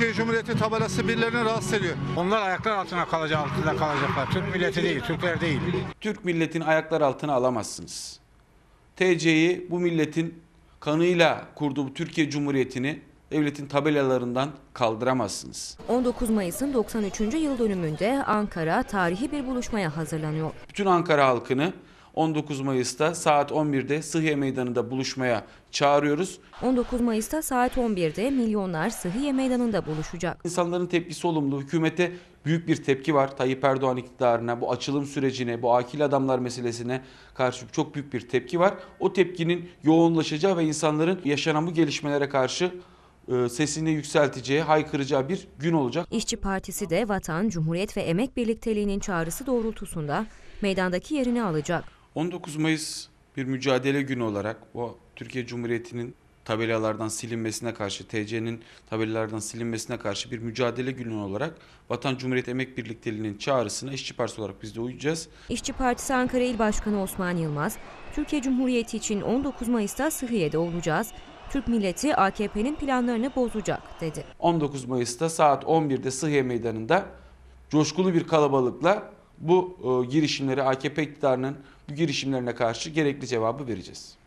Türkiye Cumhuriyeti tabelası birilerini rahatsız ediyor. Onlar ayaklar altına kalacak, altında kalacaklar. Türk milleti değil, Türkler değil. Türk milletin ayaklar altına alamazsınız. TC'yi bu milletin kanıyla kurduğu bu Türkiye Cumhuriyeti'ni devletin tabelalarından kaldıramazsınız. 19 Mayıs'ın 93. yıl dönümünde Ankara tarihi bir buluşmaya hazırlanıyor. Bütün Ankara halkını 19 Mayıs'ta saat 11'de Sıhhiye Meydanı'nda buluşmaya çağırıyoruz. 19 Mayıs'ta saat 11'de milyonlar Sıhhiye Meydanı'nda buluşacak. İnsanların tepkisi olumlu. Hükümete büyük bir tepki var. Tayyip Erdoğan iktidarına, bu açılım sürecine, bu akil adamlar meselesine karşı çok büyük bir tepki var. O tepkinin yoğunlaşacağı ve insanların yaşanan bu gelişmelere karşı e, sesini yükselteceği, haykıracağı bir gün olacak. İşçi Partisi de Vatan, Cumhuriyet ve Emek Birlikteliği'nin çağrısı doğrultusunda meydandaki yerini alacak. 19 Mayıs bir mücadele günü olarak bu Türkiye Cumhuriyeti'nin tabelalardan silinmesine karşı, TC'nin tabelalardan silinmesine karşı bir mücadele günü olarak Vatan Cumhuriyet Emek Birlikteliği'nin çağrısına işçi partisi olarak biz de uyacağız. İşçi Partisi Ankara İl Başkanı Osman Yılmaz, Türkiye Cumhuriyeti için 19 Mayıs'ta Sıhhiye'de olacağız. Türk milleti AKP'nin planlarını bozacak dedi. 19 Mayıs'ta saat 11'de Sıhhiye Meydanı'nda coşkulu bir kalabalıkla bu e, girişimleri AKP iktidarının bu girişimlerine karşı gerekli cevabı vereceğiz.